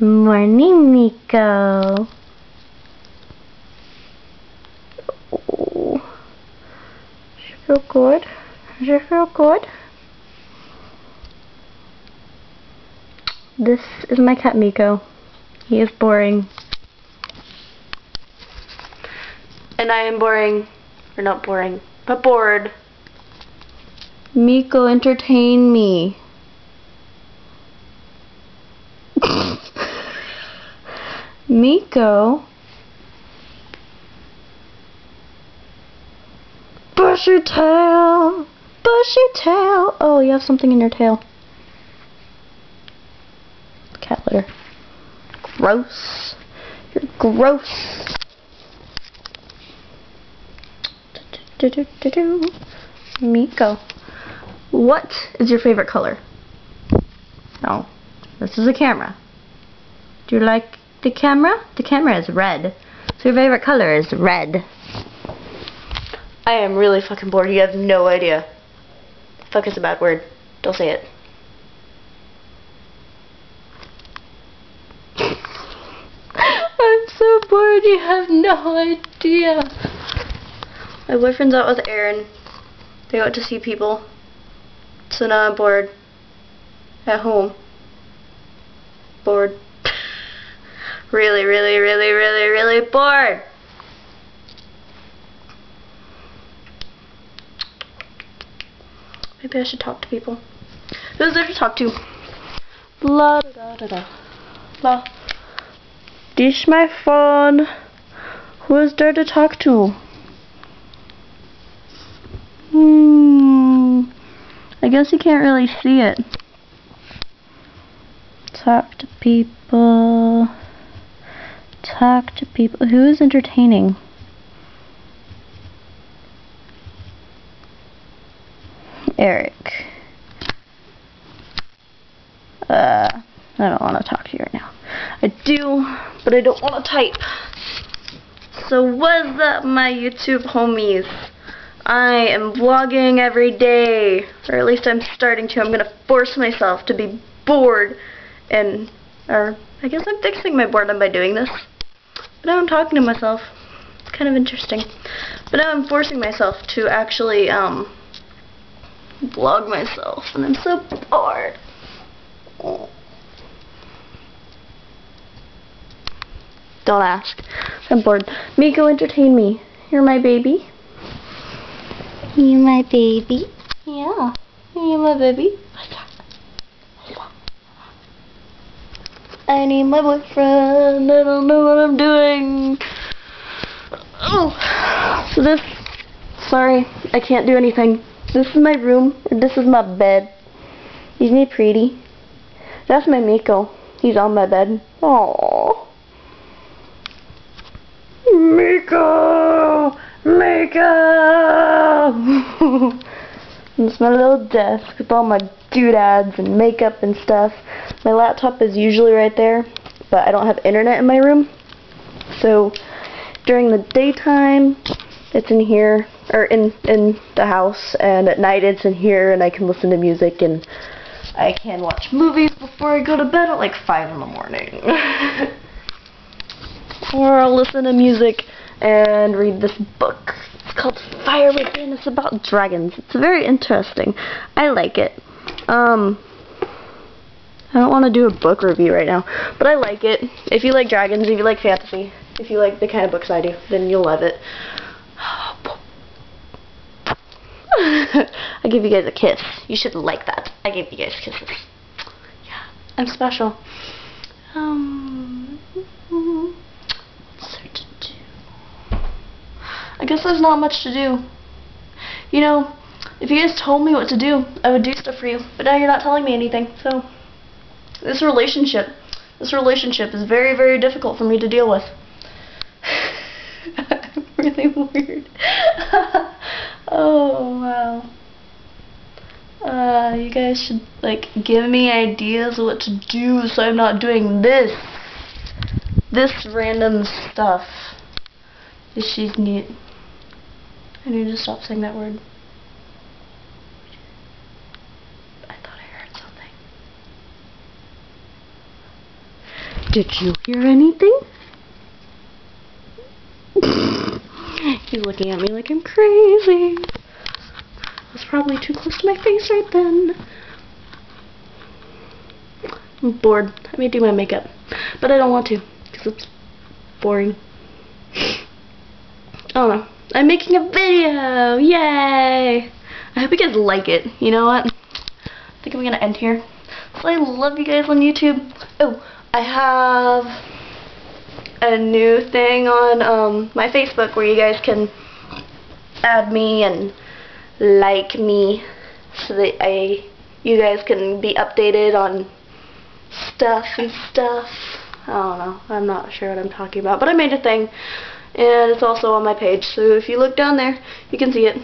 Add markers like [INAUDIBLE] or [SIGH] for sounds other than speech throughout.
Morning, Miko. Oh. Does it feel good? Does it feel good? This is my cat Miko. He is boring. And I am boring. Or not boring, but bored. Miko, entertain me. Miko? Brush your tail! Brush your tail! Oh, you have something in your tail. Cat litter. Gross. You're gross. Miko. What is your favorite color? No. This is a camera. Do you like the camera? The camera is red. So your favorite color is red. I am really fucking bored. You have no idea. Fuck is a bad word. Don't say it. [LAUGHS] I'm so bored. You have no idea. My boyfriend's out with Aaron. They went to see people. So now I'm bored. At home. Bored. Really, really, really, really, really bored. Maybe I should talk to people. Who's there to talk to? La da da da. La. Dish my phone. Who is there to talk to? Hmm. I guess you can't really see it. Talk to people. Talk to people. Who is entertaining? Eric. Uh, I don't want to talk to you right now. I do, but I don't want to type. So what's up, my YouTube homies? I am vlogging every day, or at least I'm starting to. I'm going to force myself to be bored, and, or, I guess I'm fixing my boredom by doing this. But now I'm talking to myself. It's kind of interesting. But now I'm forcing myself to actually, um, vlog myself, and I'm so bored. Oh. Don't ask. I'm bored. Miko, entertain me. You're my baby. You're my baby? Yeah. You're my baby? I need my boyfriend. I don't know what I'm doing. Oh. So this, sorry, I can't do anything. This is my room. This is my bed. Isn't he pretty? That's my Miko. He's on my bed. Aww. Miko! Miko! [LAUGHS] it's my little desk with all my doodads and makeup and stuff. My laptop is usually right there, but I don't have internet in my room. So during the daytime, it's in here, or in, in the house, and at night it's in here, and I can listen to music, and I can watch movies before I go to bed at like 5 in the morning. [LAUGHS] or I'll listen to music and read this book. It's called Fire Within. It's about dragons. It's very interesting. I like it. Um, I don't want to do a book review right now, but I like it. If you like dragons, if you like fantasy, if you like the kind of books I do, then you'll love it. [LAUGHS] I give you guys a kiss. You should like that. I gave you guys kisses. Yeah, I'm special. Um, to do. I guess there's not much to do. You know, if you guys told me what to do, I would do stuff for you. But now you're not telling me anything, so this relationship, this relationship is very, very difficult for me to deal with. I'm [LAUGHS] really weird. [LAUGHS] oh, wow. Uh, you guys should, like, give me ideas of what to do so I'm not doing this. This random stuff. She's neat. I need to stop saying that word. I thought I heard something. Did you hear anything? [LAUGHS] He's looking at me like I'm crazy. That's probably too close to my face right then. I'm bored. I may do my makeup. But I don't want to. Because it's boring. I don't know. I'm making a video! Yay! I hope you guys like it. You know what? I think I'm going to end here. So I love you guys on YouTube. Oh, I have a new thing on um, my Facebook where you guys can add me and like me so that I you guys can be updated on stuff and stuff. I don't know. I'm not sure what I'm talking about. But I made a thing. And it's also on my page. So if you look down there, you can see it.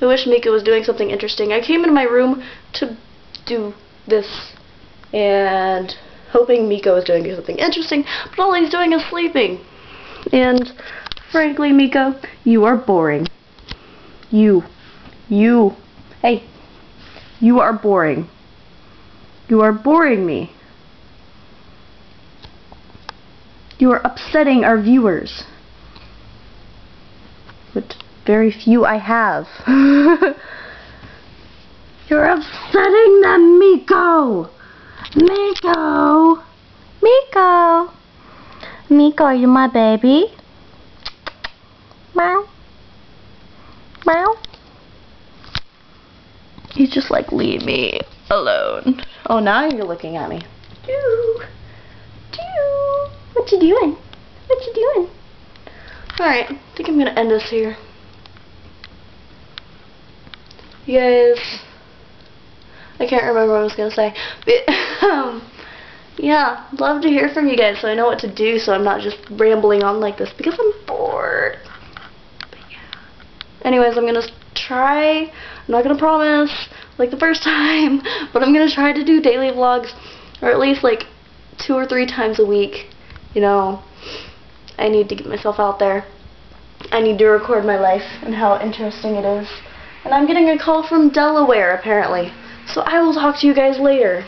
I wish Miko was doing something interesting. I came into my room to do this. And hoping Miko is doing something interesting. But all he's doing is sleeping. And frankly, Miko, you are boring. You. You. Hey. You are boring. You are boring me. You are upsetting our viewers. What very few I have. [LAUGHS] You're upsetting them, Miko! Miko! Miko! Miko, are you my baby? Meow. Meow. He's just like, leave me alone. Oh, now you're looking at me. Do. Do. What you doing? What you doing? Alright, I think I'm going to end this here. You guys, I can't remember what I was going to say. But, [LAUGHS] um, yeah, love to hear from you guys so I know what to do so I'm not just rambling on like this because I'm bored. But yeah. Anyways, I'm going to try, I'm not going to promise, like the first [LAUGHS] time, but I'm going to try to do daily vlogs, or at least like two or three times a week. You know, I need to get myself out there. I need to record my life and how interesting it is. And I'm getting a call from Delaware, apparently. So I will talk to you guys later.